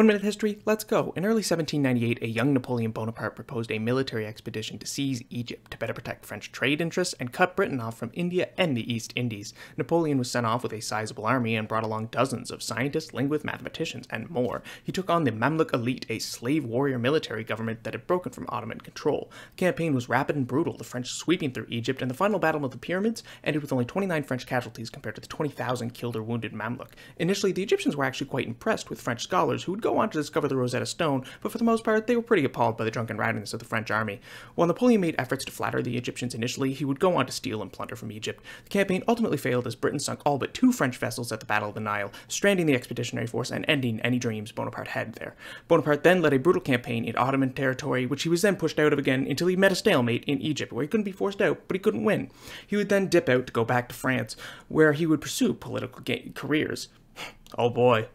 One minute history, let's go. In early 1798, a young Napoleon Bonaparte proposed a military expedition to seize Egypt to better protect French trade interests and cut Britain off from India and the East Indies. Napoleon was sent off with a sizable army and brought along dozens of scientists, linguists, mathematicians, and more. He took on the Mamluk elite, a slave warrior military government that had broken from Ottoman control. The campaign was rapid and brutal, the French sweeping through Egypt, and the final battle of the pyramids ended with only 29 French casualties compared to the 20,000 killed or wounded Mamluk. Initially, the Egyptians were actually quite impressed with French scholars who would go on to discover the Rosetta Stone, but for the most part, they were pretty appalled by the drunken rowdiness of the French army. While Napoleon made efforts to flatter the Egyptians initially, he would go on to steal and plunder from Egypt. The campaign ultimately failed as Britain sunk all but two French vessels at the Battle of the Nile, stranding the expeditionary force and ending any dreams Bonaparte had there. Bonaparte then led a brutal campaign in Ottoman territory, which he was then pushed out of again until he met a stalemate in Egypt, where he couldn't be forced out, but he couldn't win. He would then dip out to go back to France, where he would pursue political careers. Oh boy,